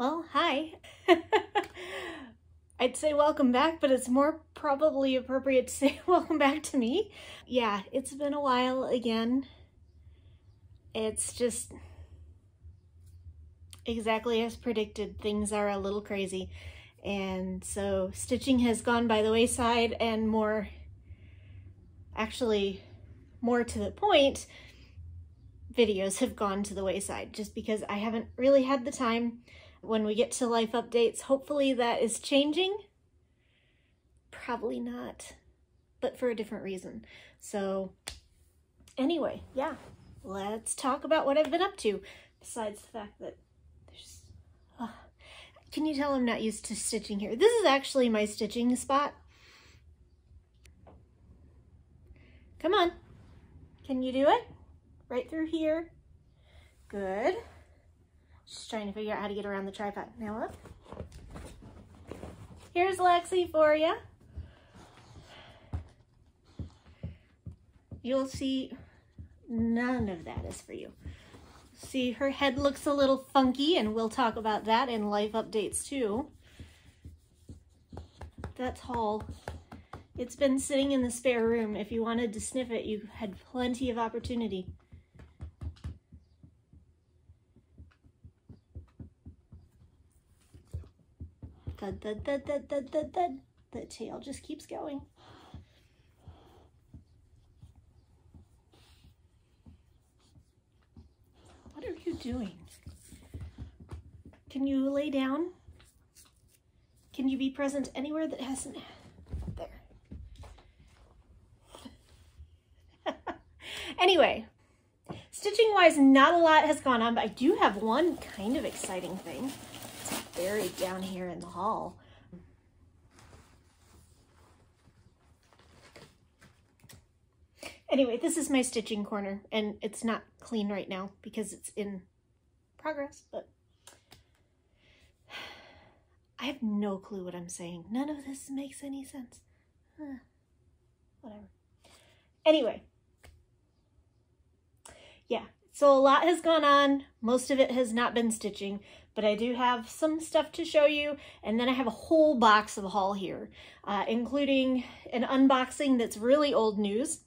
Well, hi. I'd say welcome back, but it's more probably appropriate to say welcome back to me. Yeah, it's been a while again. It's just exactly as predicted. Things are a little crazy. And so stitching has gone by the wayside and more, actually more to the point, videos have gone to the wayside just because I haven't really had the time when we get to life updates. Hopefully that is changing. Probably not, but for a different reason. So anyway, yeah, let's talk about what I've been up to besides the fact that there's, can you tell I'm not used to stitching here? This is actually my stitching spot. Come on. Can you do it? Right through here. Good. Just trying to figure out how to get around the tripod. Now look. Here's Lexi for you. You'll see none of that is for you. See, her head looks a little funky, and we'll talk about that in life updates too. That's Hall. It's been sitting in the spare room. If you wanted to sniff it, you had plenty of opportunity. Thud, thud, thud, thud, thud, thud, thud. The tail just keeps going. What are you doing? Can you lay down? Can you be present anywhere that hasn't... There. anyway, stitching-wise, not a lot has gone on, but I do have one kind of exciting thing. Buried down here in the hall. Anyway, this is my stitching corner, and it's not clean right now because it's in progress, but I have no clue what I'm saying. None of this makes any sense. Huh. Whatever. Anyway, yeah, so a lot has gone on. Most of it has not been stitching, but I do have some stuff to show you. And then I have a whole box of haul here, uh, including an unboxing that's really old news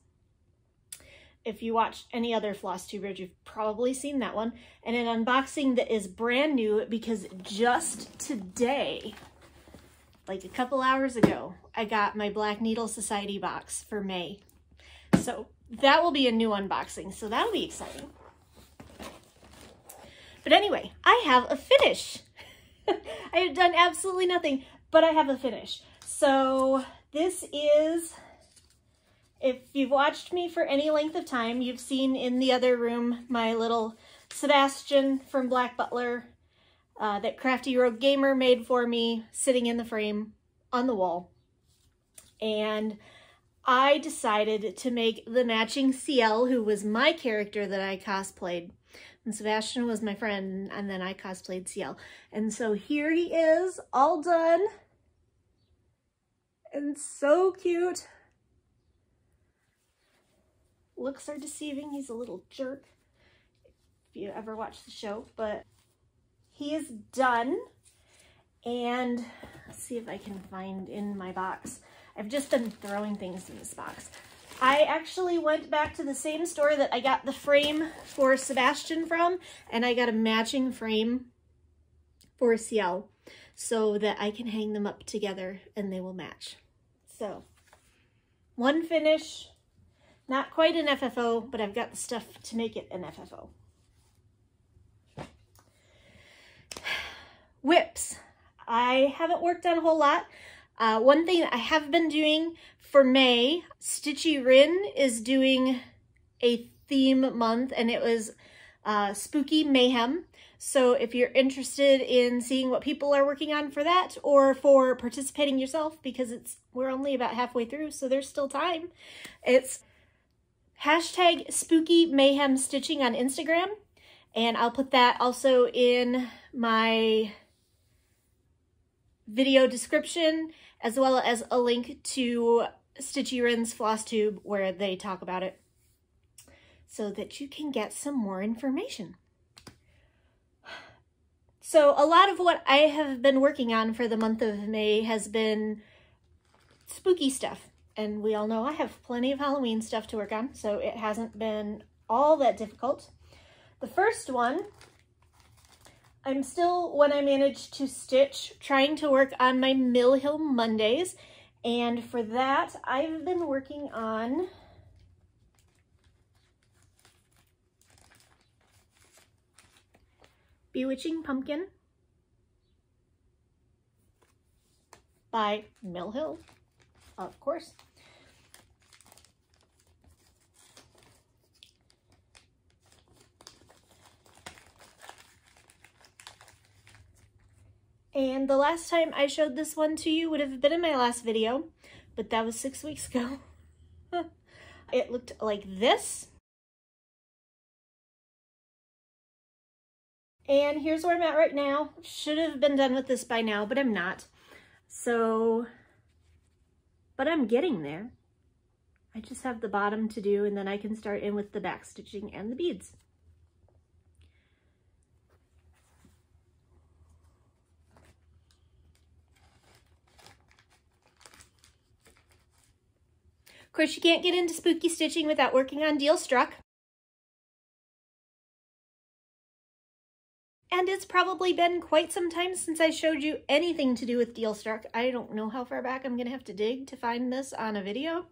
if you watch any other floss tubers, you've probably seen that one. And an unboxing that is brand new because just today, like a couple hours ago, I got my Black Needle Society box for May. So that will be a new unboxing. So that'll be exciting. But anyway, I have a finish. I have done absolutely nothing, but I have a finish. So this is if you've watched me for any length of time, you've seen in the other room my little Sebastian from Black Butler uh, that Crafty Rogue Gamer made for me sitting in the frame on the wall. And I decided to make the matching Ciel, who was my character that I cosplayed. And Sebastian was my friend, and then I cosplayed Ciel. And so here he is, all done. And so cute looks are deceiving. He's a little jerk if you ever watch the show, but he is done. And let's see if I can find in my box. I've just been throwing things in this box. I actually went back to the same store that I got the frame for Sebastian from, and I got a matching frame for Ciel so that I can hang them up together and they will match. So, one finish, not quite an FFO, but I've got the stuff to make it an FFO. Whips. I haven't worked on a whole lot. Uh, one thing I have been doing for May, Stitchy Rin is doing a theme month and it was uh, Spooky Mayhem. So if you're interested in seeing what people are working on for that or for participating yourself, because it's we're only about halfway through, so there's still time. It's hashtag spooky mayhem stitching on Instagram. And I'll put that also in my video description, as well as a link to Stitchy Rin's floss tube where they talk about it so that you can get some more information. So a lot of what I have been working on for the month of May has been spooky stuff. And we all know I have plenty of Halloween stuff to work on, so it hasn't been all that difficult. The first one, I'm still, when I managed to stitch, trying to work on my Mill Hill Mondays. And for that, I've been working on Bewitching Pumpkin by Mill Hill, of course. And the last time I showed this one to you would have been in my last video, but that was six weeks ago. it looked like this. And here's where I'm at right now. Should have been done with this by now, but I'm not. So, but I'm getting there. I just have the bottom to do and then I can start in with the back stitching and the beads. Of course, you can't get into spooky stitching without working on Deal Struck. And it's probably been quite some time since I showed you anything to do with Deal Struck. I don't know how far back I'm going to have to dig to find this on a video.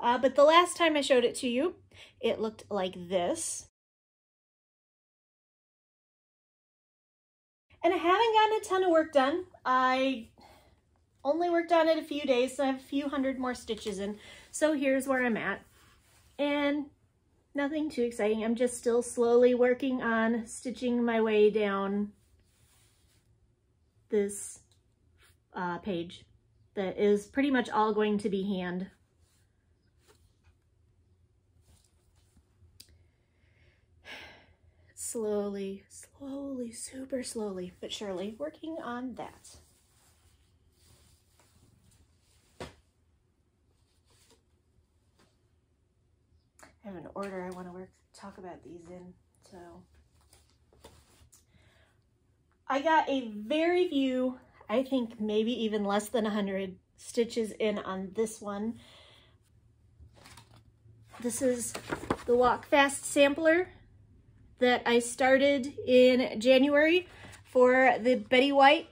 Uh, but the last time I showed it to you, it looked like this. And I haven't gotten a ton of work done. I only worked on it a few days, so I have a few hundred more stitches in. So here's where I'm at. And nothing too exciting. I'm just still slowly working on stitching my way down this uh, page that is pretty much all going to be hand. Slowly, slowly, super slowly, but surely working on that. I have an order I want to work talk about these in. So I got a very few, I think maybe even less than 100 stitches in on this one. This is the Walk Fast sampler that I started in January for the Betty White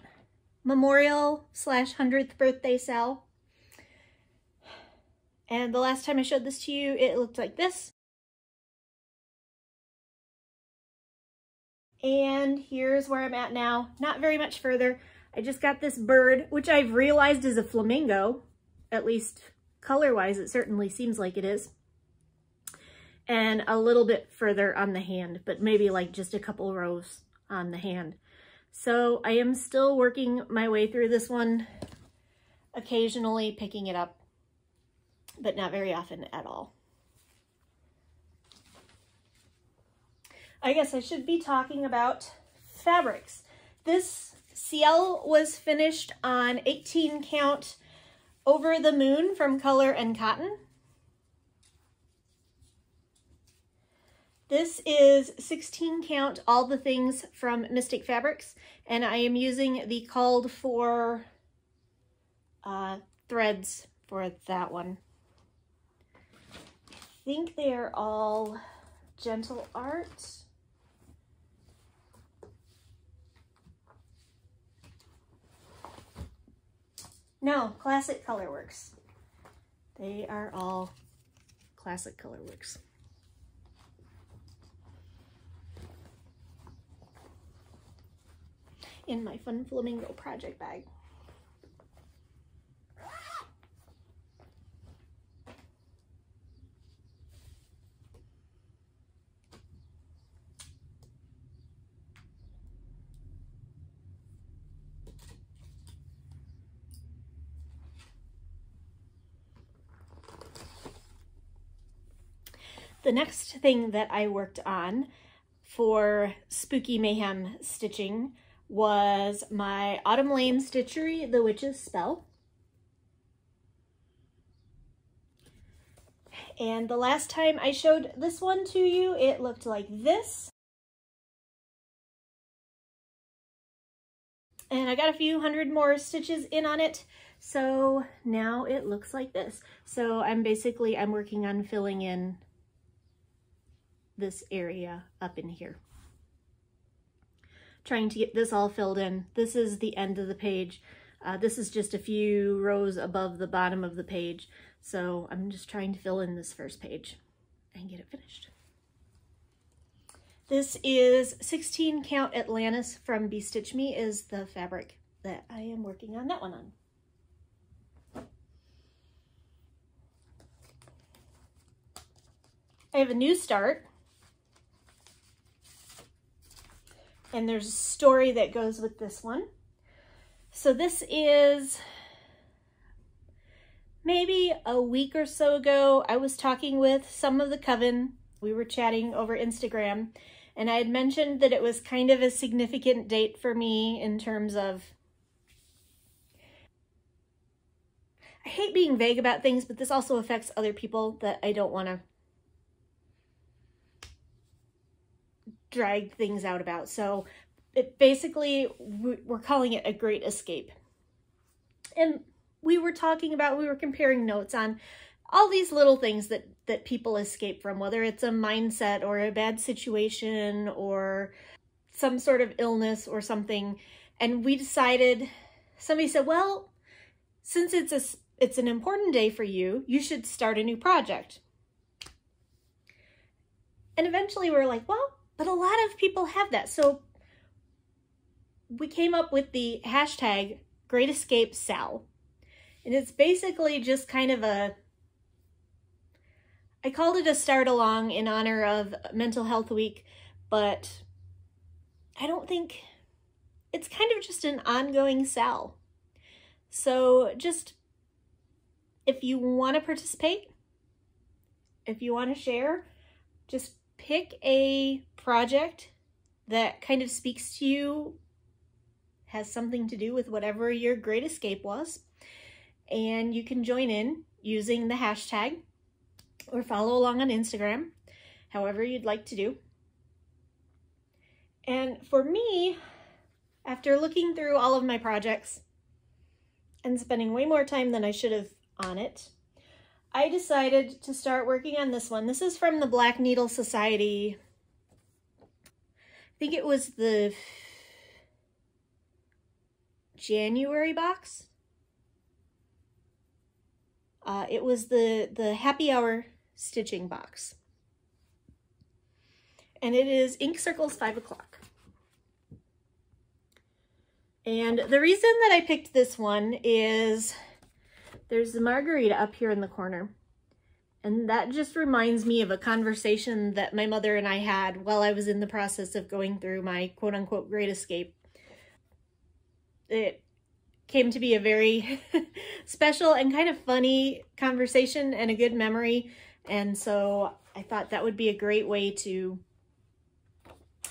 Memorial slash 100th birthday sale. And the last time I showed this to you, it looked like this. And here's where I'm at now. Not very much further. I just got this bird, which I've realized is a flamingo. At least color-wise, it certainly seems like it is. And a little bit further on the hand, but maybe like just a couple rows on the hand. So I am still working my way through this one, occasionally picking it up but not very often at all. I guess I should be talking about fabrics. This Ciel was finished on 18 count Over the Moon from Color and Cotton. This is 16 count All the Things from Mystic Fabrics, and I am using the called for uh, threads for that one think they are all gentle art. No, classic colorworks. They are all classic colorworks. In my Fun Flamingo project bag. The next thing that I worked on for Spooky Mayhem stitching was my Autumn Lane Stitchery, The Witch's Spell. And the last time I showed this one to you, it looked like this. and I got a few hundred more stitches in on it. So now it looks like this. So I'm basically, I'm working on filling in this area up in here. Trying to get this all filled in. This is the end of the page. Uh, this is just a few rows above the bottom of the page. So I'm just trying to fill in this first page and get it finished. This is 16 count Atlantis from Be Stitch Me is the fabric that I am working on that one on. I have a new start. And there's a story that goes with this one. So this is maybe a week or so ago, I was talking with some of the coven. We were chatting over Instagram and I had mentioned that it was kind of a significant date for me in terms of I hate being vague about things, but this also affects other people that I don't want to drag things out about. So it basically, we're calling it a great escape. And we were talking about, we were comparing notes on all these little things that that people escape from, whether it's a mindset or a bad situation or some sort of illness or something. And we decided, somebody said, well, since it's a it's an important day for you, you should start a new project. And eventually we we're like, well, but a lot of people have that. So we came up with the hashtag Great Escape Sal. And it's basically just kind of a I called it a start along in honor of Mental Health Week, but I don't think it's kind of just an ongoing sell. So just if you want to participate, if you want to share, just pick a project that kind of speaks to you, has something to do with whatever your great escape was, and you can join in using the hashtag or follow along on Instagram, however you'd like to do. And for me, after looking through all of my projects and spending way more time than I should have on it, I decided to start working on this one. This is from the Black Needle Society. I think it was the January box. Uh, it was the, the happy hour stitching box. And it is Ink Circles 5 o'clock. And the reason that I picked this one is there's the margarita up here in the corner. And that just reminds me of a conversation that my mother and I had while I was in the process of going through my quote unquote great escape. It came to be a very special and kind of funny conversation and a good memory. And so I thought that would be a great way to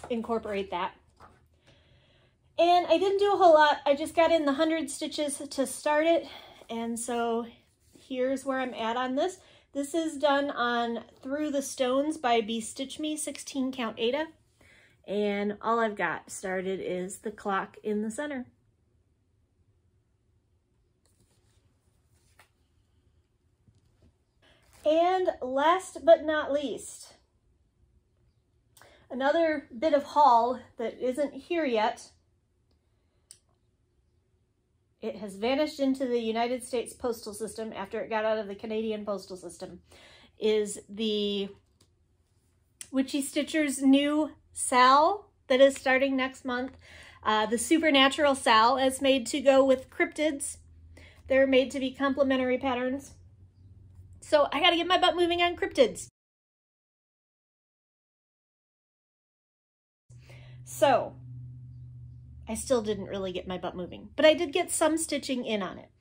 incorporate that. And I didn't do a whole lot. I just got in the 100 stitches to start it. And so here's where I'm at on this. This is done on Through the Stones by Be Stitch Me 16 count Aida. And all I've got started is the clock in the center. And last but not least, another bit of haul that isn't here yet. It has vanished into the United States postal system after it got out of the Canadian postal system, is the Witchy Stitcher's new Sal that is starting next month. Uh, the Supernatural Sal is made to go with cryptids. They're made to be complementary patterns. So I gotta get my butt moving on cryptids. So I still didn't really get my butt moving, but I did get some stitching in on it.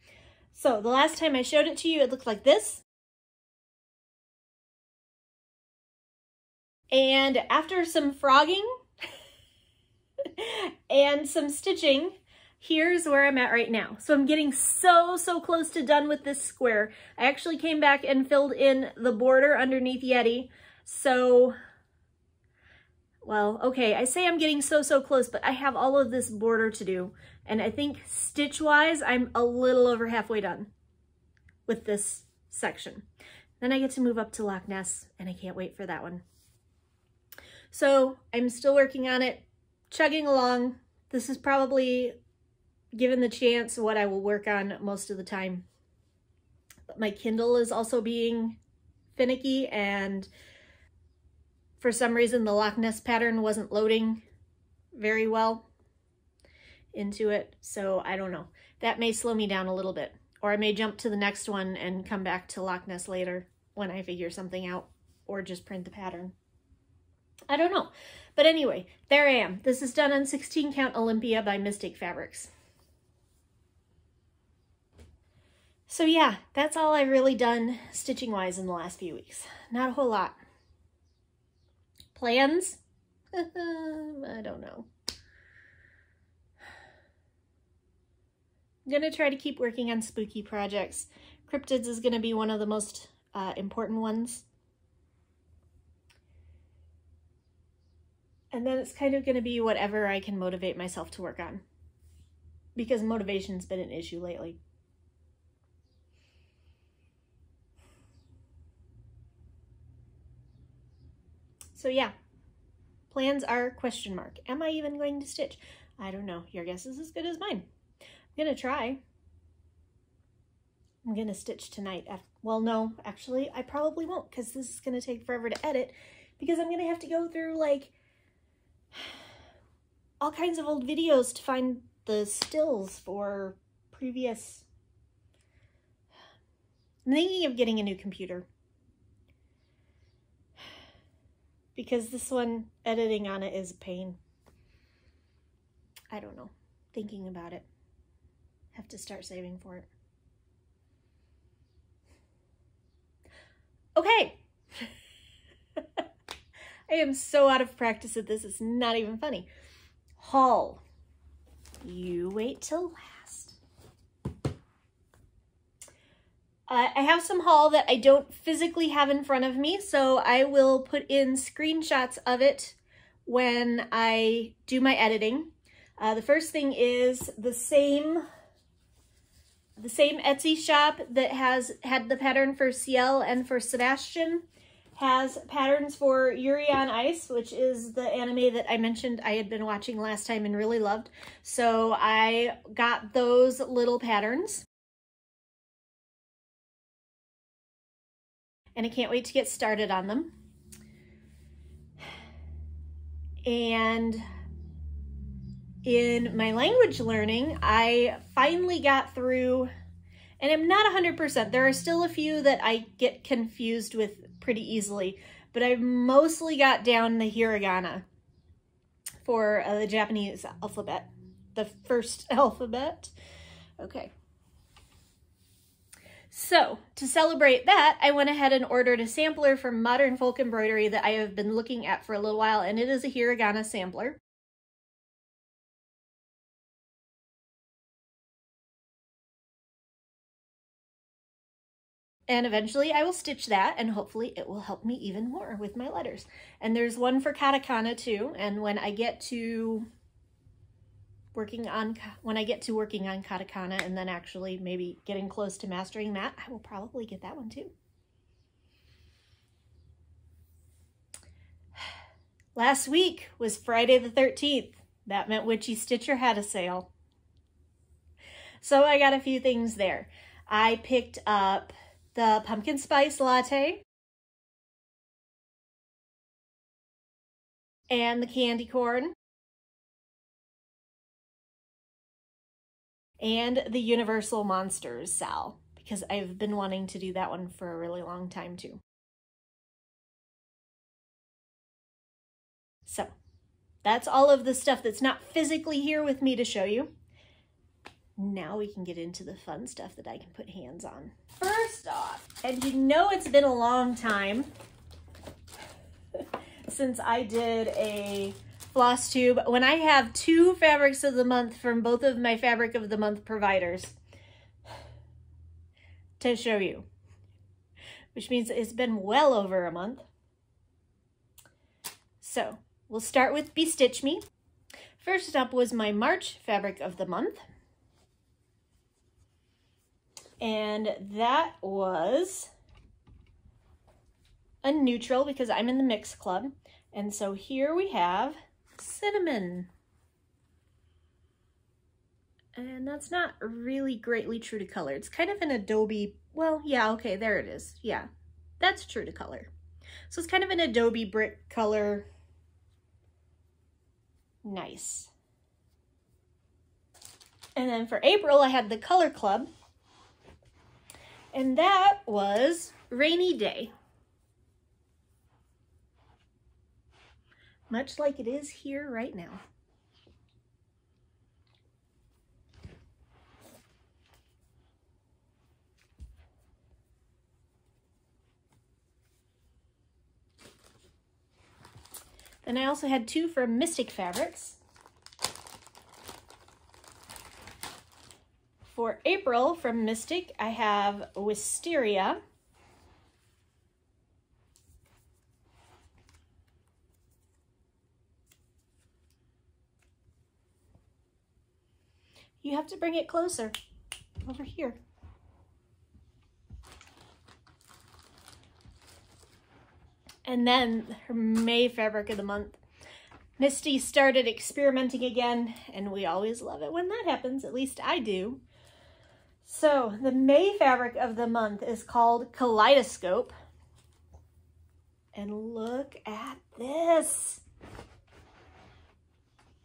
So the last time I showed it to you, it looked like this. And after some frogging and some stitching, here's where I'm at right now. So I'm getting so, so close to done with this square. I actually came back and filled in the border underneath Yeti. So well, okay, I say I'm getting so, so close, but I have all of this border to do. And I think stitch-wise, I'm a little over halfway done with this section. Then I get to move up to Loch Ness, and I can't wait for that one. So I'm still working on it, chugging along. This is probably, given the chance, what I will work on most of the time. But my Kindle is also being finicky, and for some reason the Loch Ness pattern wasn't loading very well into it. So I don't know. That may slow me down a little bit. Or I may jump to the next one and come back to Loch Ness later when I figure something out. Or just print the pattern. I don't know. But anyway, there I am. This is done on 16 count Olympia by Mystic Fabrics. So yeah, that's all I've really done stitching wise in the last few weeks. Not a whole lot. Plans? I don't know. I'm going to try to keep working on spooky projects. Cryptids is going to be one of the most uh, important ones. And then it's kind of going to be whatever I can motivate myself to work on. Because motivation's been an issue lately. So yeah, plans are question mark. Am I even going to stitch? I don't know. Your guess is as good as mine I'm gonna try. I'm gonna stitch tonight. Well, no, actually, I probably won't because this is gonna take forever to edit because I'm gonna have to go through like all kinds of old videos to find the stills for previous. I'm thinking of getting a new computer because this one, editing on it is a pain. I don't know, thinking about it have to start saving for it. Okay. I am so out of practice at this, it's not even funny. Haul. You wait till last. Uh, I have some haul that I don't physically have in front of me, so I will put in screenshots of it when I do my editing. Uh, the first thing is the same the same Etsy shop that has had the pattern for Ciel and for Sebastian has patterns for Yuri on Ice, which is the anime that I mentioned I had been watching last time and really loved. So I got those little patterns. And I can't wait to get started on them. And in my language learning, I finally got through, and I'm not 100%. There are still a few that I get confused with pretty easily, but I've mostly got down the hiragana for uh, the Japanese alphabet, the first alphabet. Okay. So, to celebrate that, I went ahead and ordered a sampler from Modern Folk Embroidery that I have been looking at for a little while, and it is a hiragana sampler. And eventually I will stitch that and hopefully it will help me even more with my letters. And there's one for katakana too. And when I get to working on, when I get to working on katakana and then actually maybe getting close to mastering that, I will probably get that one too. Last week was Friday the 13th. That meant Witchy Stitcher had a sale. So I got a few things there. I picked up the pumpkin spice latte, and the candy corn, and the Universal Monsters Sal, because I've been wanting to do that one for a really long time too. So, that's all of the stuff that's not physically here with me to show you. Now we can get into the fun stuff that I can put hands on. First off, and you know it's been a long time since I did a floss tube. When I have two fabrics of the month from both of my fabric of the month providers to show you, which means it's been well over a month. So we'll start with Bestitch Me. First up was my March fabric of the month. And that was a neutral because I'm in the mix club. And so here we have cinnamon. And that's not really greatly true to color. It's kind of an Adobe, well, yeah, okay, there it is. Yeah, that's true to color. So it's kind of an Adobe brick color. Nice. And then for April, I had the Color Club. And that was Rainy Day. Much like it is here right now. Then I also had two from Mystic Fabrics. For April from Mystic, I have Wisteria. You have to bring it closer, over here. And then her May fabric of the month. Misty started experimenting again, and we always love it when that happens. At least I do. So the May fabric of the month is called Kaleidoscope. And look at this.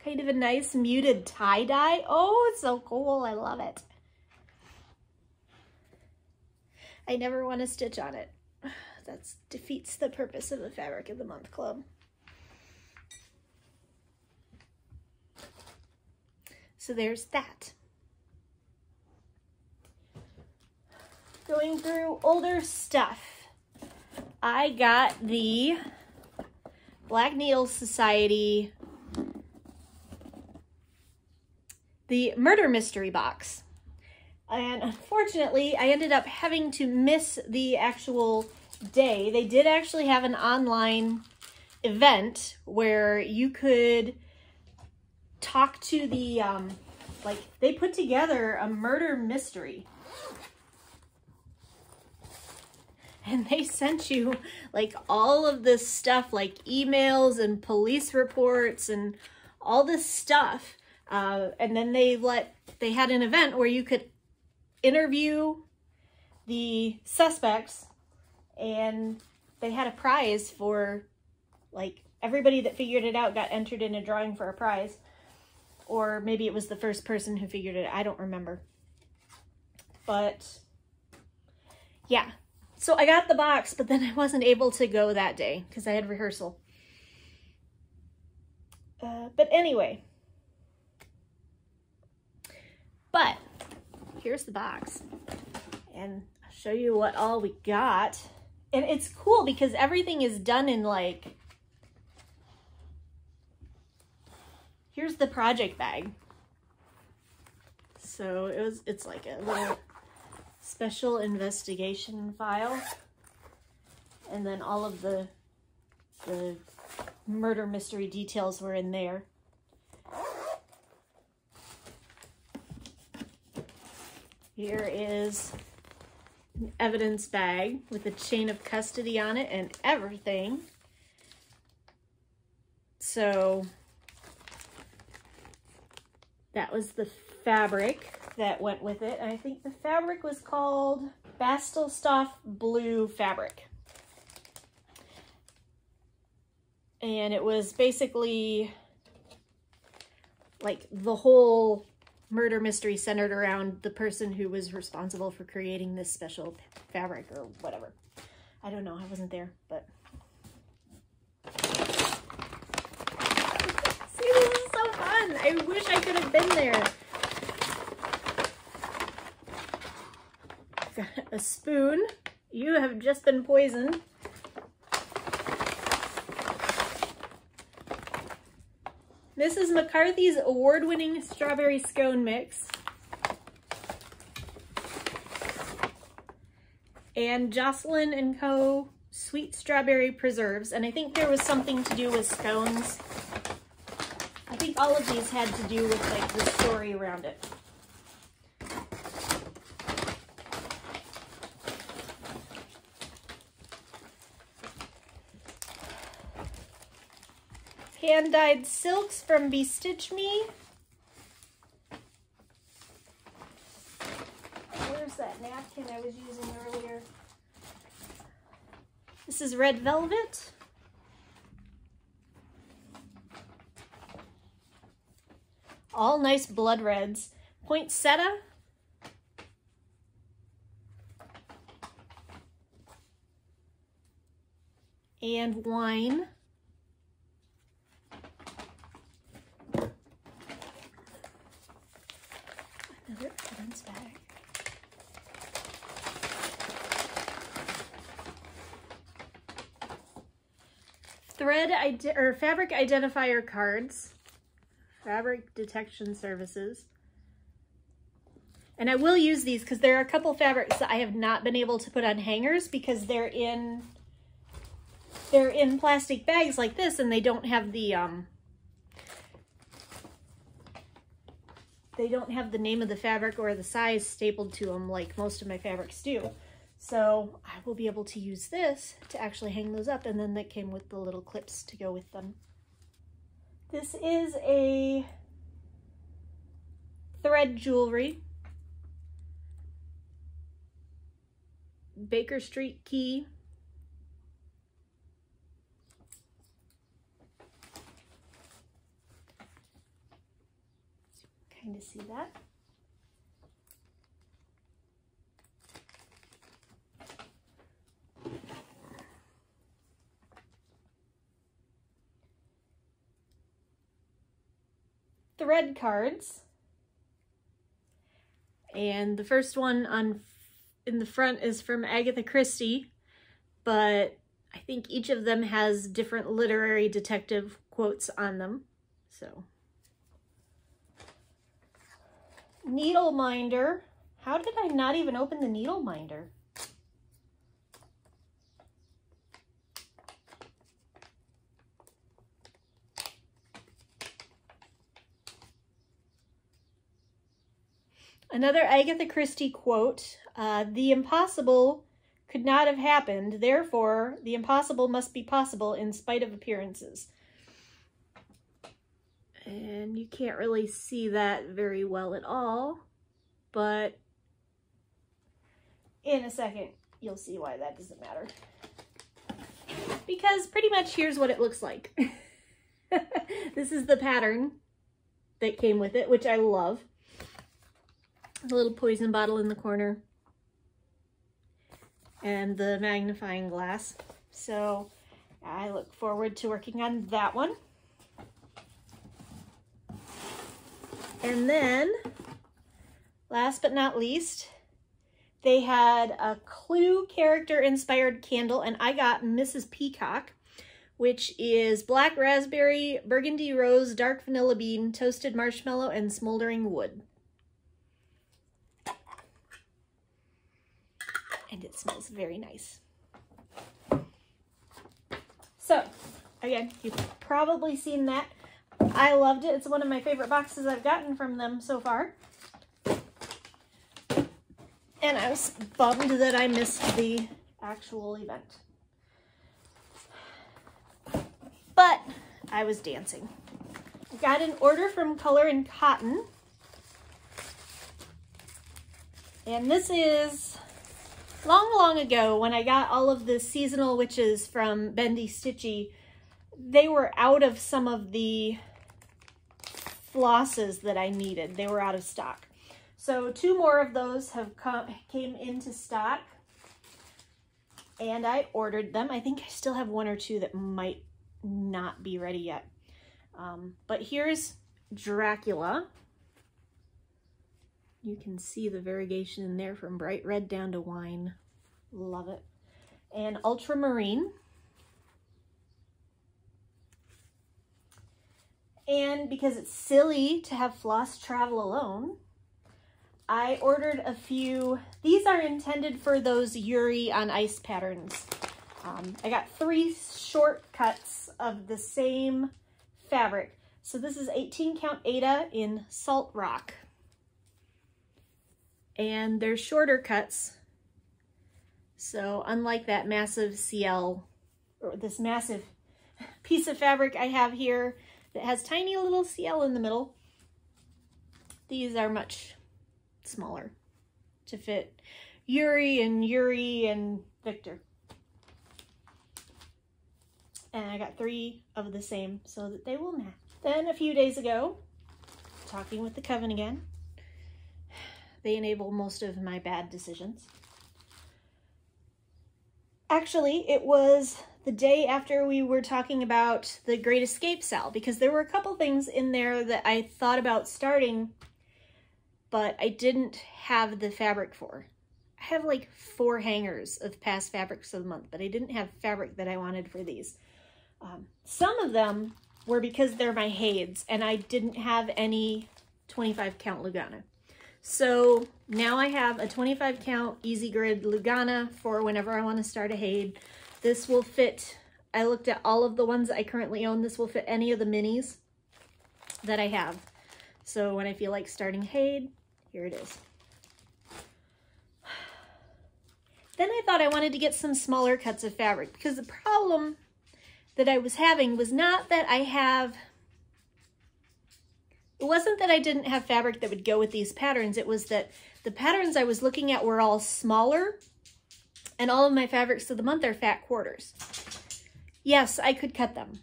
Kind of a nice muted tie-dye. Oh, it's so cool. I love it. I never want to stitch on it that defeats the purpose of the Fabric of the Month Club. So there's that. Going through older stuff, I got the Black Needle Society, the Murder Mystery Box. And unfortunately, I ended up having to miss the actual day, they did actually have an online event where you could talk to the, um, like, they put together a murder mystery. And they sent you, like, all of this stuff, like emails and police reports and all this stuff. Uh, and then they let, they had an event where you could interview the suspects and they had a prize for like everybody that figured it out got entered in a drawing for a prize. Or maybe it was the first person who figured it I don't remember. But yeah. So I got the box but then I wasn't able to go that day because I had rehearsal. Uh, but anyway but here's the box and I'll show you what all we got and it's cool because everything is done in like, here's the project bag. So it was, it's like a little special investigation file. And then all of the, the murder mystery details were in there. Here is an evidence bag with a chain of custody on it and everything. So that was the fabric that went with it. I think the fabric was called Bastelstoff Blue Fabric. And it was basically like the whole murder mystery centered around the person who was responsible for creating this special fabric or whatever. I don't know. I wasn't there, but. See, this is so fun. I wish I could have been there. Got a spoon. You have just been poisoned. This is McCarthy's award-winning strawberry scone mix. And Jocelyn & Co. sweet strawberry preserves. And I think there was something to do with scones I think all of these had to do with like the story around it. Hand-dyed silks from Bestitch Me. Where's that napkin I was using earlier? This is red velvet. All nice blood reds. Poinsettia. And wine. Another Evans bag. Thread or fabric identifier cards. Fabric detection services. And I will use these because there are a couple fabrics that I have not been able to put on hangers because they're in they're in plastic bags like this and they don't have the um they don't have the name of the fabric or the size stapled to them like most of my fabrics do. So I will be able to use this to actually hang those up and then that came with the little clips to go with them. This is a thread jewelry. Baker Street key. Kind of see that. Thread cards. And the first one on in the front is from Agatha Christie, but I think each of them has different literary detective quotes on them. So, needle minder. How did I not even open the needle minder? Another Agatha Christie quote, uh, the impossible could not have happened, therefore the impossible must be possible in spite of appearances. And you can't really see that very well at all, but in a second you'll see why that doesn't matter. Because pretty much here's what it looks like. this is the pattern that came with it, which I love a little poison bottle in the corner and the magnifying glass. So I look forward to working on that one. And then, last but not least, they had a Clue character inspired candle and I got Mrs. Peacock, which is black raspberry, burgundy rose, dark vanilla bean, toasted marshmallow, and smoldering wood. and it smells very nice. So, again, you've probably seen that. I loved it. It's one of my favorite boxes I've gotten from them so far. And I was bummed that I missed the actual event. But I was dancing. I got an order from Color and Cotton. And this is long, long ago when I got all of the seasonal witches from Bendy Stitchy, they were out of some of the flosses that I needed. They were out of stock. So two more of those have come came into stock and I ordered them. I think I still have one or two that might not be ready yet. Um, but here's Dracula. You can see the variegation in there from bright red down to wine. Love it. And ultramarine. And because it's silly to have floss travel alone, I ordered a few. These are intended for those Yuri on ice patterns. Um, I got three shortcuts of the same fabric. So this is 18 count Aida in Salt Rock. And they're shorter cuts. So unlike that massive Ciel, or this massive piece of fabric I have here that has tiny little Ciel in the middle, these are much smaller to fit Yuri and Yuri and Victor. And I got three of the same so that they will match. Then a few days ago, talking with the Coven again, they enable most of my bad decisions. Actually, it was the day after we were talking about the Great Escape Sal because there were a couple things in there that I thought about starting, but I didn't have the fabric for. I have like four hangers of past fabrics of the month, but I didn't have fabric that I wanted for these. Um, some of them were because they're my HAEDs and I didn't have any 25 count Lugana. So now I have a 25 count Easy Grid Lugana for whenever I want to start a HAED. This will fit, I looked at all of the ones I currently own. This will fit any of the minis that I have. So when I feel like starting HAED, here it is. Then I thought I wanted to get some smaller cuts of fabric because the problem that I was having was not that I have, it wasn't that I didn't have fabric that would go with these patterns. It was that the patterns I was looking at were all smaller and all of my fabrics of the month are fat quarters. Yes, I could cut them.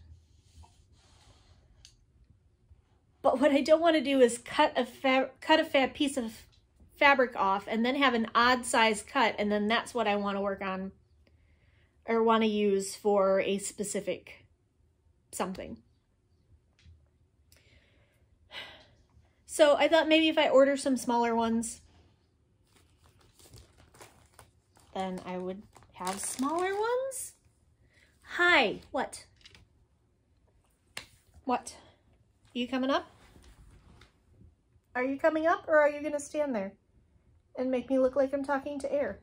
But what I don't want to do is cut a cut a fat piece of fabric off and then have an odd size cut and then that's what I want to work on or want to use for a specific something. So I thought maybe if I order some smaller ones, then I would have smaller ones. Hi, what? What? Are you coming up? Are you coming up or are you going to stand there and make me look like I'm talking to air?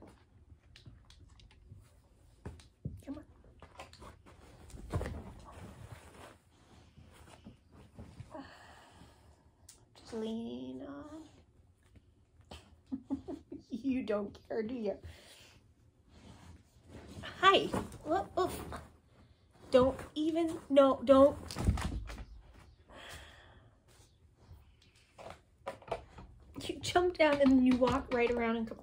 You don't care, do you? Hi. Oof. Don't even, no, don't. You jump down and then you walk right around and come,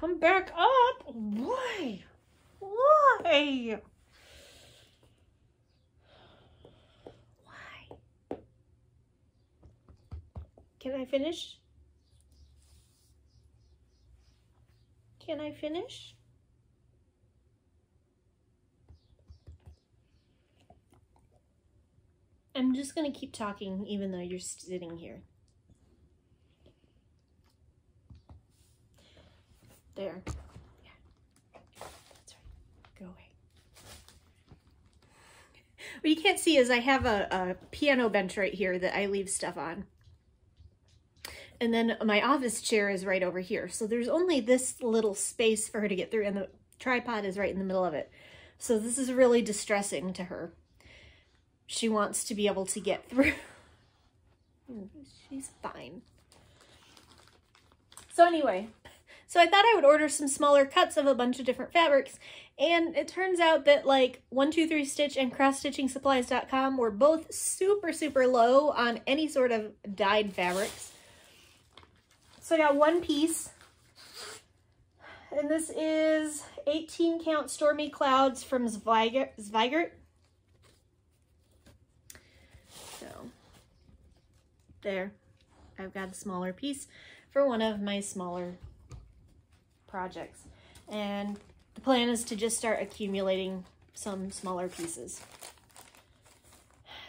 come back up. Why? Why? Can I finish? Can I finish? I'm just going to keep talking even though you're sitting here. There. Yeah. That's right. Go away. What you can't see is I have a, a piano bench right here that I leave stuff on. And then my office chair is right over here. So there's only this little space for her to get through and the tripod is right in the middle of it. So this is really distressing to her she wants to be able to get through. She's fine. So anyway, so I thought I would order some smaller cuts of a bunch of different fabrics. And it turns out that like 123 Stitch and CrossStitchingSupplies.com were both super, super low on any sort of dyed fabrics. So I got one piece. And this is 18 count Stormy Clouds from Zweigart. there. I've got a smaller piece for one of my smaller projects. And the plan is to just start accumulating some smaller pieces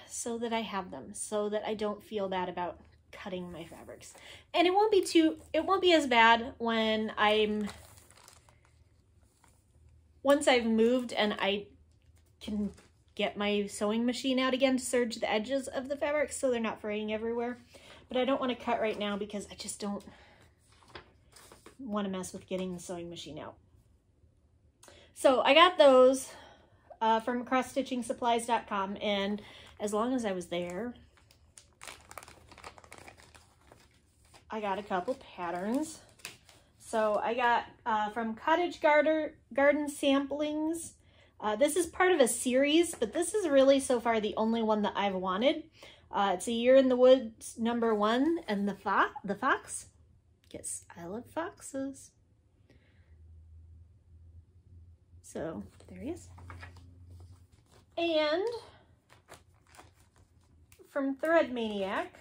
so that I have them, so that I don't feel bad about cutting my fabrics. And it won't be too, it won't be as bad when I'm, once I've moved and I can get my sewing machine out again to serge the edges of the fabric so they're not fraying everywhere. But I don't want to cut right now because I just don't want to mess with getting the sewing machine out. So I got those uh, from CrossStitchingSupplies.com and as long as I was there, I got a couple patterns. So I got uh, from Cottage Garden, Garden Samplings. Uh, this is part of a series, but this is really so far the only one that I've wanted. Uh, it's a Year in the Woods number one and the, fo the fox. Yes, I love foxes. So there he is. And from Thread Maniac,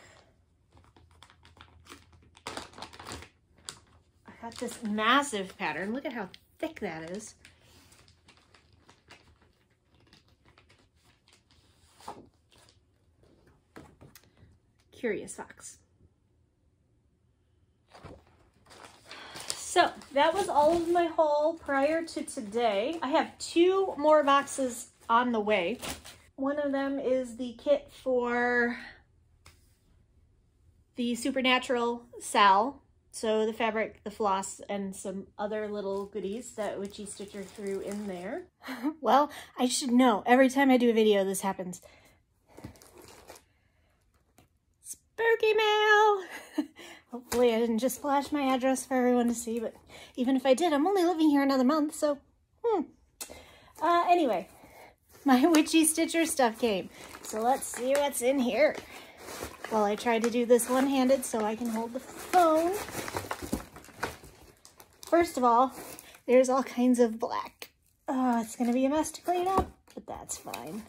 got this massive pattern. Look at how thick that is. Curious Fox. So that was all of my haul prior to today. I have two more boxes on the way. One of them is the kit for the Supernatural Sal so the fabric, the floss, and some other little goodies that Witchy Stitcher threw in there. well, I should know. Every time I do a video, this happens. Spooky mail! Hopefully I didn't just flash my address for everyone to see, but even if I did, I'm only living here another month, so, hmm. Uh, anyway, my Witchy Stitcher stuff came. So let's see what's in here while I try to do this one-handed so I can hold the phone. First of all, there's all kinds of black. Oh, it's going to be a mess to clean up, but that's fine.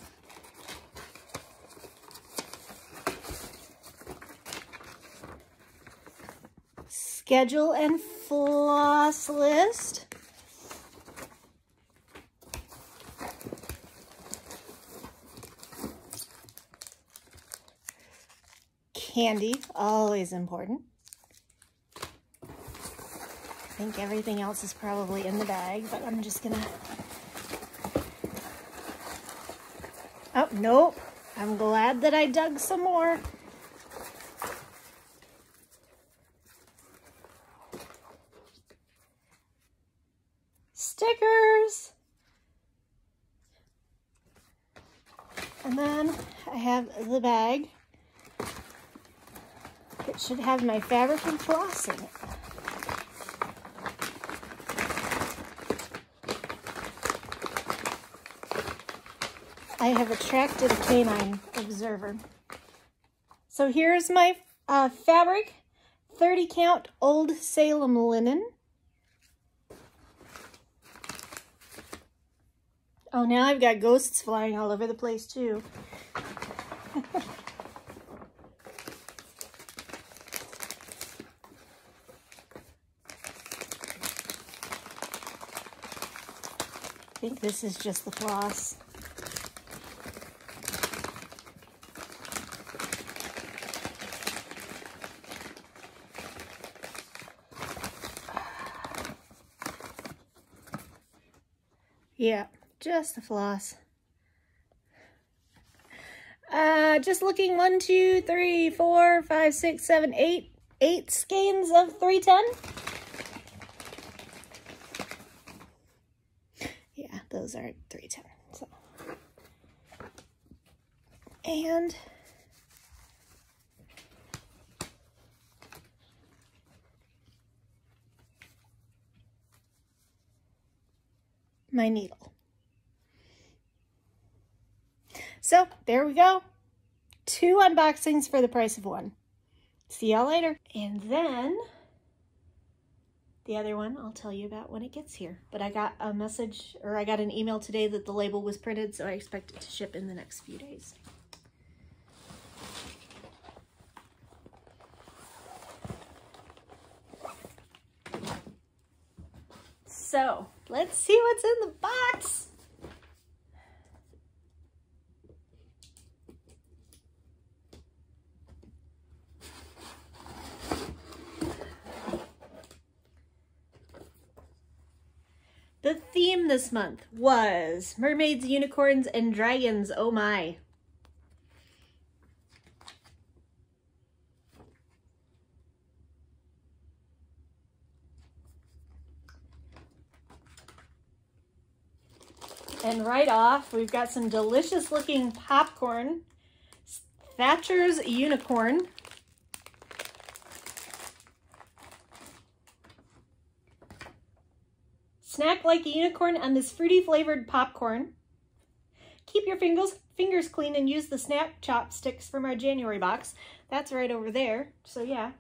Schedule and floss list. Candy, always important. I think everything else is probably in the bag, but I'm just gonna... Oh, nope. I'm glad that I dug some more. Stickers! And then I have the bag it should have my fabric and floss in it. I have attracted a canine observer. So here's my uh, fabric, 30 count Old Salem linen. Oh, now I've got ghosts flying all over the place too. This is just the floss. Yeah, just the floss. Uh, just looking one, two, three, four, five, six, seven, eight, eight skeins of 310. Those are 310. So. And my needle. So there we go. Two unboxings for the price of one. See y'all later. And then the other one I'll tell you about when it gets here. But I got a message, or I got an email today that the label was printed, so I expect it to ship in the next few days. So, let's see what's in the box. The theme this month was mermaids, unicorns, and dragons. Oh my. And right off, we've got some delicious looking popcorn Thatcher's Unicorn. Snack like a unicorn on this fruity flavored popcorn. Keep your fingers fingers clean and use the snap chopsticks from our January box. That's right over there. So yeah.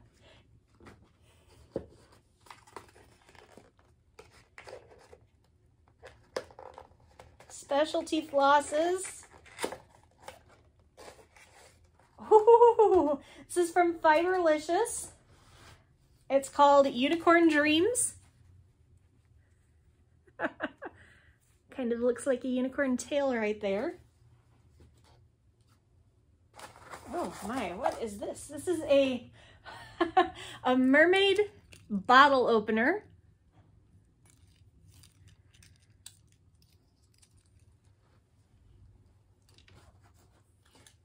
Specialty flosses. Ooh, this is from Fiberlicious. It's called Unicorn Dreams. kind of looks like a unicorn tail right there. Oh my, what is this? This is a, a mermaid bottle opener.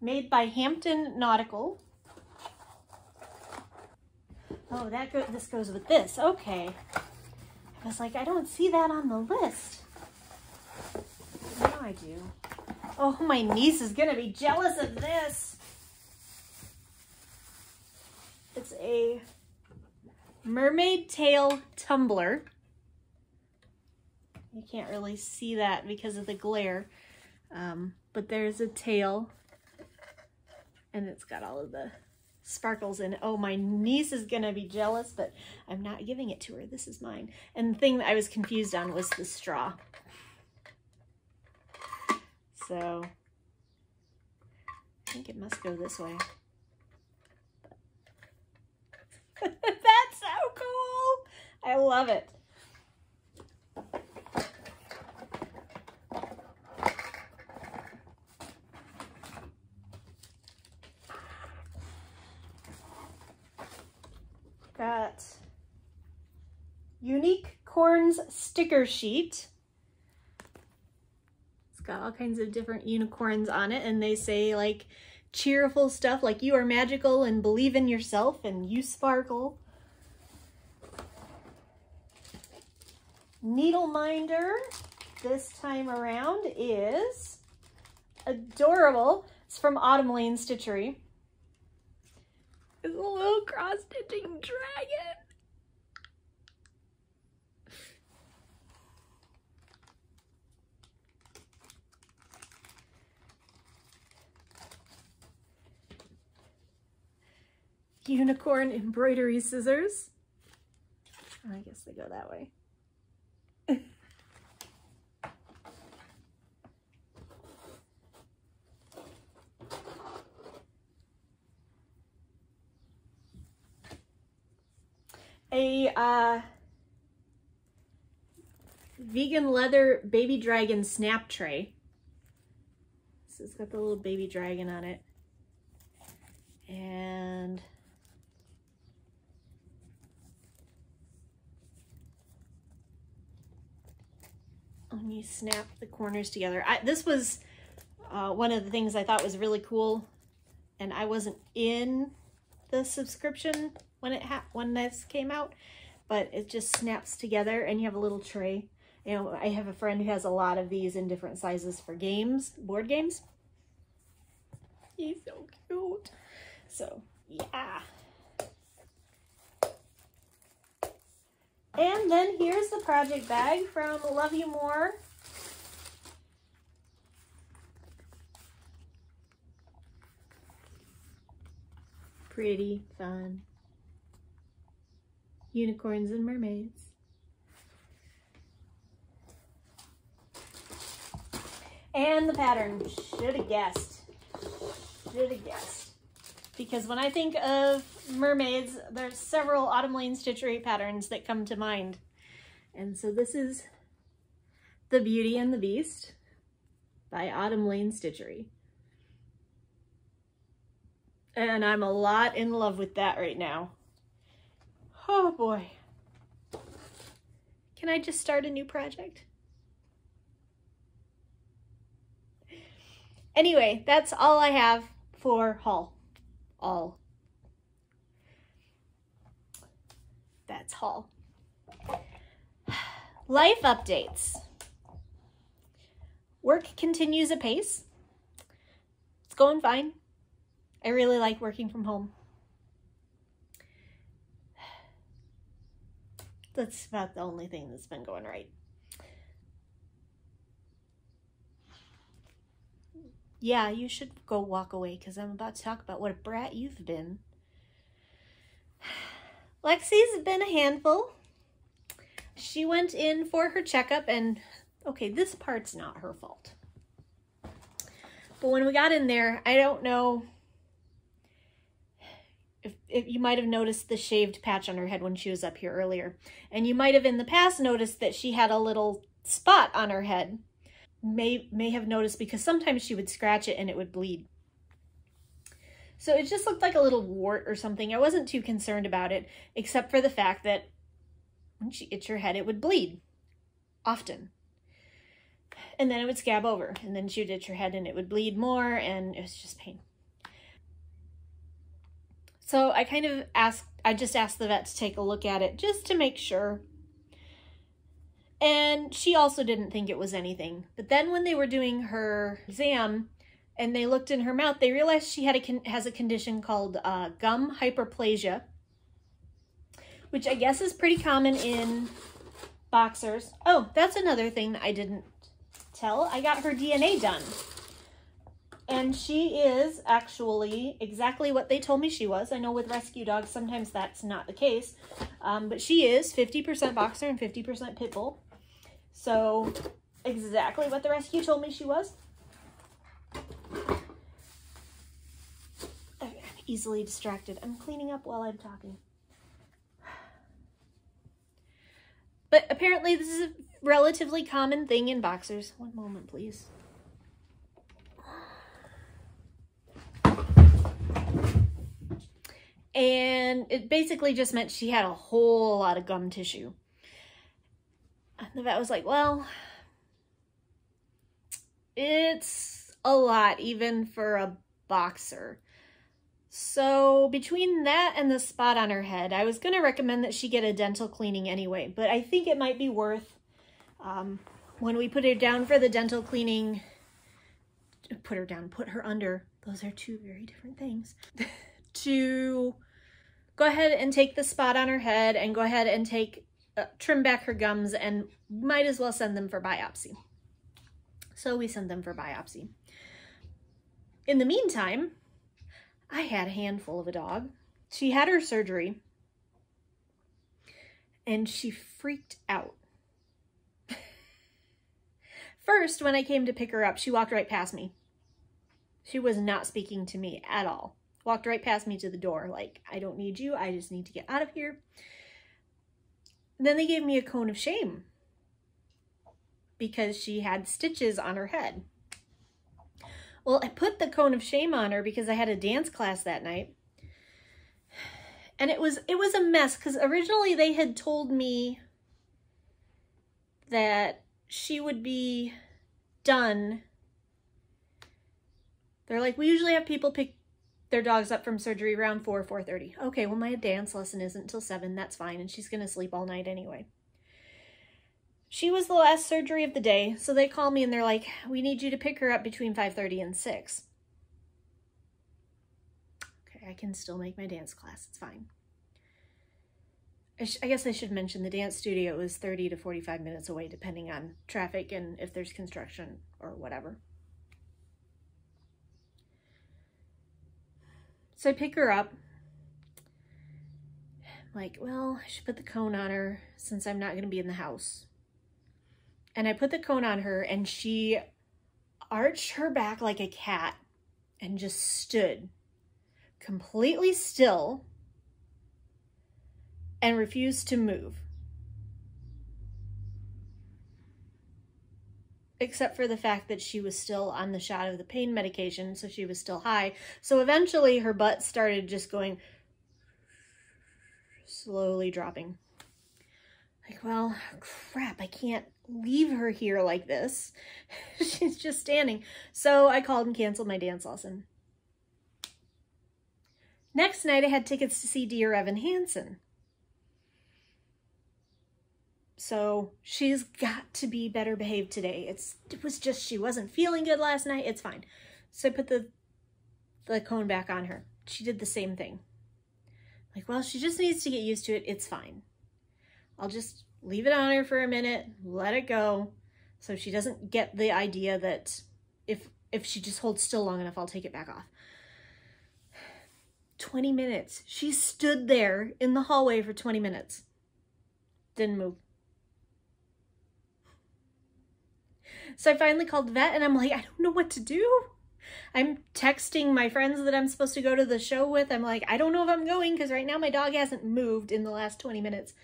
Made by Hampton Nautical. Oh, that go this goes with this. Okay. I was like, I don't see that on the list. Now I do. Oh, my niece is going to be jealous of this. It's a mermaid tail tumbler. You can't really see that because of the glare. Um, but there's a tail and it's got all of the sparkles it. Oh, my niece is to be jealous, but I'm not giving it to her. This is mine. And the thing that I was confused on was the straw. So I think it must go this way. That's so cool. I love it. Got Unique Corns sticker sheet. It's got all kinds of different unicorns on it and they say like cheerful stuff like you are magical and believe in yourself and you sparkle. Needle minder this time around is adorable. It's from Autumn Lane Stitchery. It's a little cross-stitching dragon. unicorn embroidery scissors. I guess they go that way. a uh, vegan leather baby dragon snap tray. So it's got the little baby dragon on it. And when you snap the corners together. I, this was uh, one of the things I thought was really cool, and I wasn't in the subscription when it when this came out, but it just snaps together, and you have a little tray. You know, I have a friend who has a lot of these in different sizes for games, board games. He's so cute. So, yeah. And then here's the project bag from Love You More. Pretty, fun. Unicorns and mermaids. And the pattern, should have guessed. Should have guessed because when I think of mermaids, there's several Autumn Lane Stitchery patterns that come to mind. And so this is The Beauty and the Beast by Autumn Lane Stitchery. And I'm a lot in love with that right now. Oh boy. Can I just start a new project? Anyway, that's all I have for haul all. That's all. Life updates. Work continues apace. It's going fine. I really like working from home. That's about the only thing that's been going right. Yeah, you should go walk away because I'm about to talk about what a brat you've been. Lexi's been a handful. She went in for her checkup and, okay, this part's not her fault. But when we got in there, I don't know if, if you might have noticed the shaved patch on her head when she was up here earlier. And you might have in the past noticed that she had a little spot on her head. May, may have noticed because sometimes she would scratch it and it would bleed. So it just looked like a little wart or something. I wasn't too concerned about it, except for the fact that when she itched her head, it would bleed often. And then it would scab over, and then she would itch her head and it would bleed more, and it was just pain. So I kind of asked, I just asked the vet to take a look at it just to make sure. And she also didn't think it was anything. But then when they were doing her exam and they looked in her mouth, they realized she had a has a condition called uh, gum hyperplasia, which I guess is pretty common in boxers. Oh, that's another thing that I didn't tell. I got her DNA done. And she is actually exactly what they told me she was. I know with rescue dogs, sometimes that's not the case. Um, but she is 50% boxer and 50% pit bull. So exactly what the rescue told me she was. I'm easily distracted. I'm cleaning up while I'm talking. But apparently this is a relatively common thing in boxers. One moment, please. And it basically just meant she had a whole lot of gum tissue. And the vet was like, well, it's a lot even for a boxer. So between that and the spot on her head, I was going to recommend that she get a dental cleaning anyway, but I think it might be worth um, when we put her down for the dental cleaning, put her down, put her under, those are two very different things, to go ahead and take the spot on her head and go ahead and take, uh, trim back her gums and might as well send them for biopsy. So we send them for biopsy. In the meantime, I had a handful of a dog. She had her surgery and she freaked out. First, when I came to pick her up, she walked right past me. She was not speaking to me at all. Walked right past me to the door, like, I don't need you. I just need to get out of here. Then they gave me a cone of shame because she had stitches on her head. Well, I put the cone of shame on her because I had a dance class that night. And it was it was a mess because originally they had told me that she would be done. They're like, we usually have people pick their dogs up from surgery around 4, 4.30. Okay, well, my dance lesson isn't until 7. That's fine. And she's going to sleep all night anyway. She was the last surgery of the day, so they call me and they're like, we need you to pick her up between 5.30 and 6. Okay, I can still make my dance class. It's fine. I, I, guess I should mention the dance studio is 30 to 45 minutes away, depending on traffic and if there's construction or whatever. So I pick her up. I'm like, well, I should put the cone on her since I'm not going to be in the house. And I put the cone on her and she arched her back like a cat and just stood completely still and refused to move. Except for the fact that she was still on the shot of the pain medication, so she was still high. So eventually her butt started just going slowly dropping. Like, well, crap, I can't leave her here like this. She's just standing. So I called and canceled my dance lesson. Next night, I had tickets to see Dear Evan Hansen. So she's got to be better behaved today. It's It was just she wasn't feeling good last night. It's fine. So I put the the cone back on her. She did the same thing. Like, well, she just needs to get used to it. It's fine. I'll just leave it on her for a minute, let it go, so she doesn't get the idea that if if she just holds still long enough, I'll take it back off. 20 minutes. She stood there in the hallway for 20 minutes. Didn't move. So I finally called vet and I'm like, I don't know what to do. I'm texting my friends that I'm supposed to go to the show with. I'm like, I don't know if I'm going because right now my dog hasn't moved in the last 20 minutes.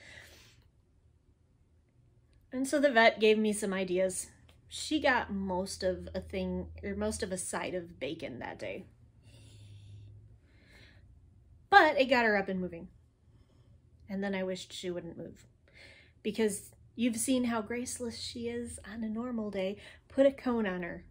And so the vet gave me some ideas. She got most of a thing, or most of a side of bacon that day. But it got her up and moving. And then I wished she wouldn't move. Because You've seen how graceless she is on a normal day. Put a cone on her.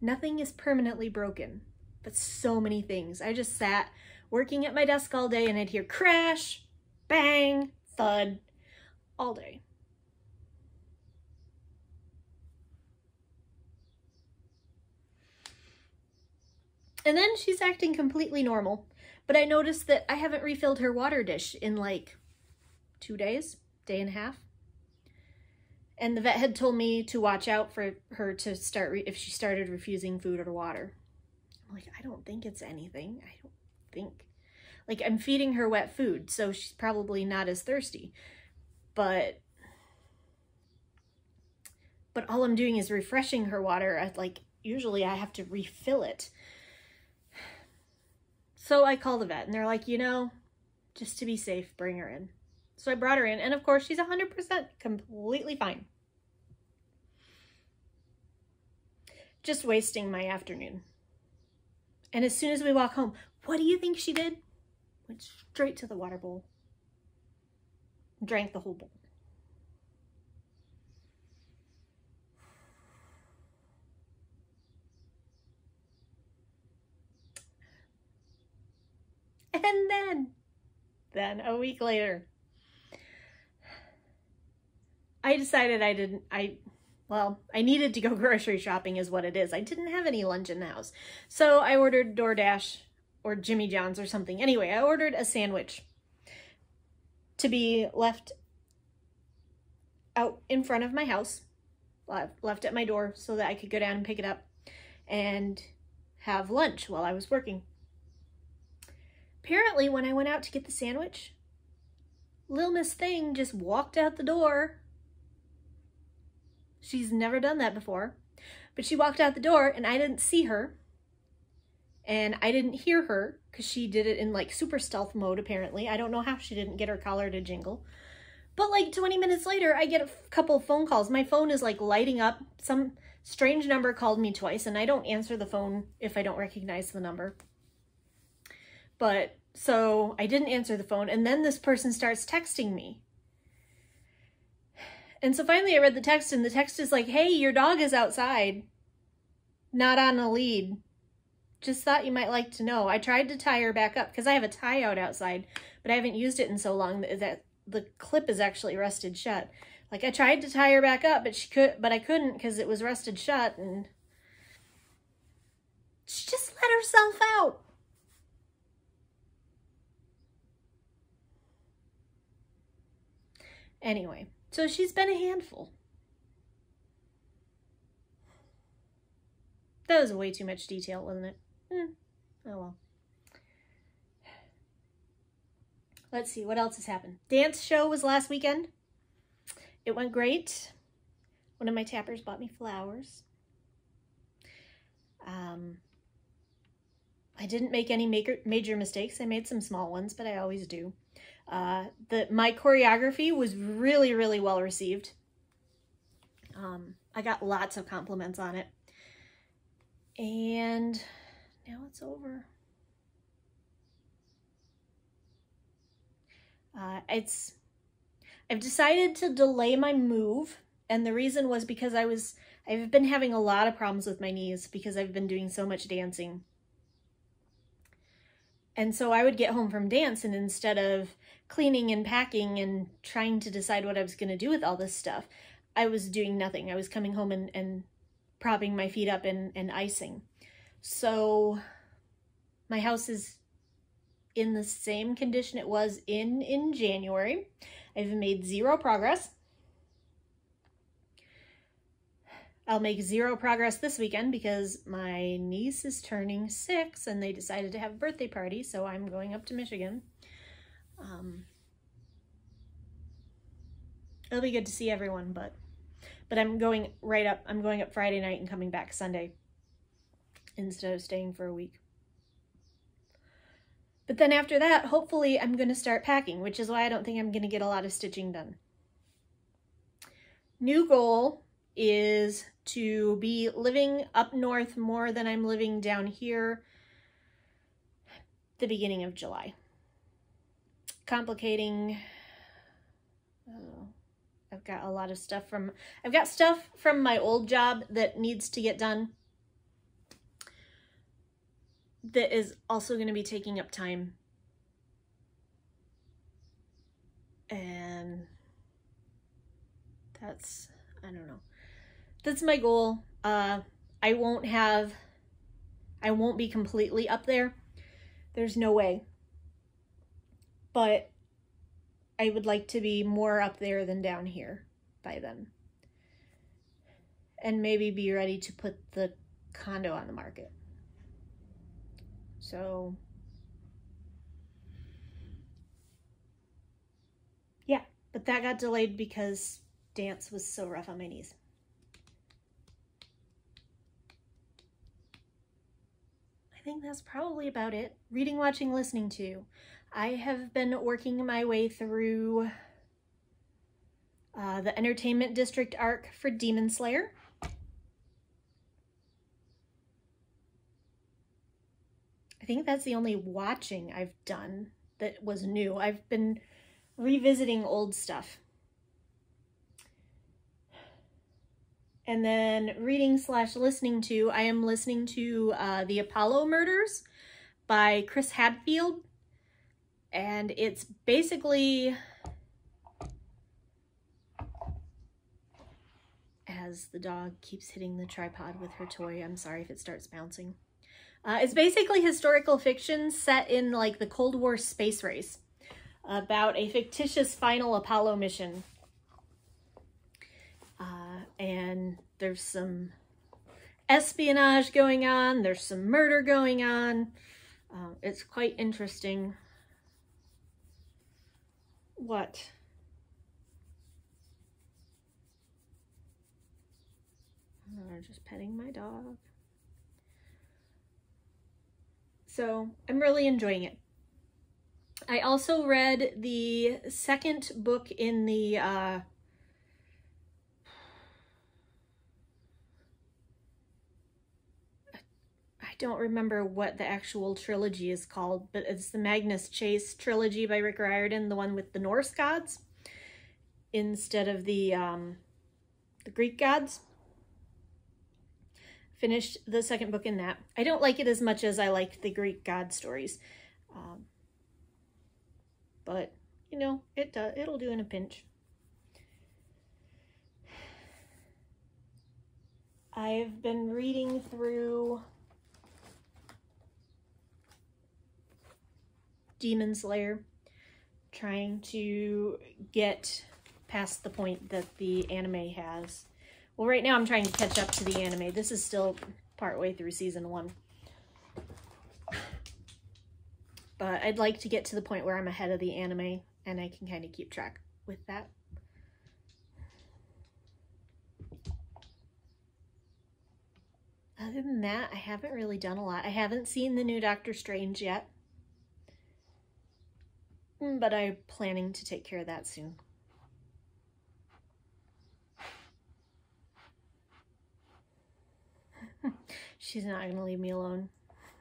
Nothing is permanently broken, but so many things. I just sat working at my desk all day and I'd hear crash, bang, thud, all day. And then she's acting completely normal. But I noticed that I haven't refilled her water dish in like two days, day and a half. And the vet had told me to watch out for her to start if she started refusing food or water. I'm like, I don't think it's anything. I don't think. Like, I'm feeding her wet food, so she's probably not as thirsty. But but all I'm doing is refreshing her water. I, like, usually I have to refill it. So I call the vet, and they're like, you know, just to be safe, bring her in. So I brought her in, and of course, she's 100% completely fine. Just wasting my afternoon. And as soon as we walk home, what do you think she did? Went straight to the water bowl. Drank the whole bowl. And then, then a week later, I decided I didn't, I, well, I needed to go grocery shopping is what it is. I didn't have any lunch in the house. So I ordered DoorDash or Jimmy John's or something. Anyway, I ordered a sandwich to be left out in front of my house, left at my door so that I could go down and pick it up and have lunch while I was working. Apparently, when I went out to get the sandwich, Lil Miss Thing just walked out the door She's never done that before. But she walked out the door and I didn't see her. And I didn't hear her because she did it in like super stealth mode apparently. I don't know how she didn't get her collar to jingle. But like 20 minutes later, I get a couple phone calls. My phone is like lighting up. Some strange number called me twice and I don't answer the phone if I don't recognize the number. But so I didn't answer the phone and then this person starts texting me. And so finally I read the text and the text is like, hey, your dog is outside, not on a lead. Just thought you might like to know. I tried to tie her back up because I have a tie out outside, but I haven't used it in so long that, the clip is actually rusted shut. Like I tried to tie her back up, but she could, but I couldn't because it was rusted shut and she just let herself out. Anyway, so she's been a handful. That was way too much detail, wasn't it? Hmm. Oh well. Let's see, what else has happened? Dance show was last weekend. It went great. One of my tappers bought me flowers. Um, I didn't make any major mistakes. I made some small ones, but I always do. Uh, the my choreography was really, really well received. Um, I got lots of compliments on it. And now it's over. Uh, it's, I've decided to delay my move. And the reason was because I was, I've been having a lot of problems with my knees because I've been doing so much dancing. And so I would get home from dance and instead of cleaning and packing and trying to decide what I was going to do with all this stuff, I was doing nothing. I was coming home and, and propping my feet up and, and icing. So my house is in the same condition it was in in January. I've made zero progress. I'll make zero progress this weekend because my niece is turning six and they decided to have a birthday party, so I'm going up to Michigan. Um, it'll be good to see everyone, but but I'm going right up. I'm going up Friday night and coming back Sunday instead of staying for a week. But then after that, hopefully I'm going to start packing, which is why I don't think I'm going to get a lot of stitching done. New goal is to be living up north more than I'm living down here the beginning of July. Complicating. Oh, I've got a lot of stuff from, I've got stuff from my old job that needs to get done that is also going to be taking up time. And that's, I don't know. That's my goal. Uh, I won't have, I won't be completely up there. There's no way. But I would like to be more up there than down here by then. And maybe be ready to put the condo on the market. So, yeah, but that got delayed because dance was so rough on my knees. Think that's probably about it. Reading, watching, listening to. I have been working my way through uh, the Entertainment District arc for Demon Slayer. I think that's the only watching I've done that was new. I've been revisiting old stuff. And then reading slash listening to, I am listening to uh, The Apollo Murders by Chris Hadfield. And it's basically as the dog keeps hitting the tripod with her toy. I'm sorry if it starts bouncing. Uh, it's basically historical fiction set in like the Cold War space race about a fictitious final Apollo mission. And there's some espionage going on, there's some murder going on. Uh, it's quite interesting. What? I'm just petting my dog. So I'm really enjoying it. I also read the second book in the uh, don't remember what the actual trilogy is called, but it's the Magnus Chase trilogy by Rick Riordan, the one with the Norse gods instead of the um, the Greek gods finished the second book in that. I don't like it as much as I like the Greek god stories. Um, but, you know, it uh, it'll do in a pinch. I've been reading through Demon Slayer, trying to get past the point that the anime has. Well, right now I'm trying to catch up to the anime. This is still partway through season one. But I'd like to get to the point where I'm ahead of the anime and I can kind of keep track with that. Other than that, I haven't really done a lot. I haven't seen the new Doctor Strange yet. But I'm planning to take care of that soon. She's not going to leave me alone.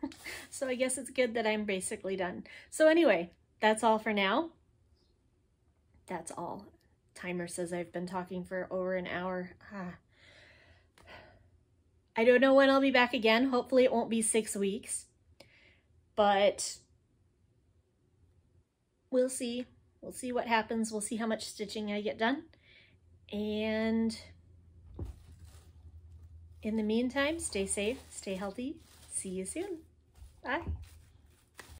so I guess it's good that I'm basically done. So anyway, that's all for now. That's all. Timer says I've been talking for over an hour. Ah. I don't know when I'll be back again. Hopefully it won't be six weeks. But we'll see. We'll see what happens. We'll see how much stitching I get done. And in the meantime, stay safe, stay healthy. See you soon. Bye.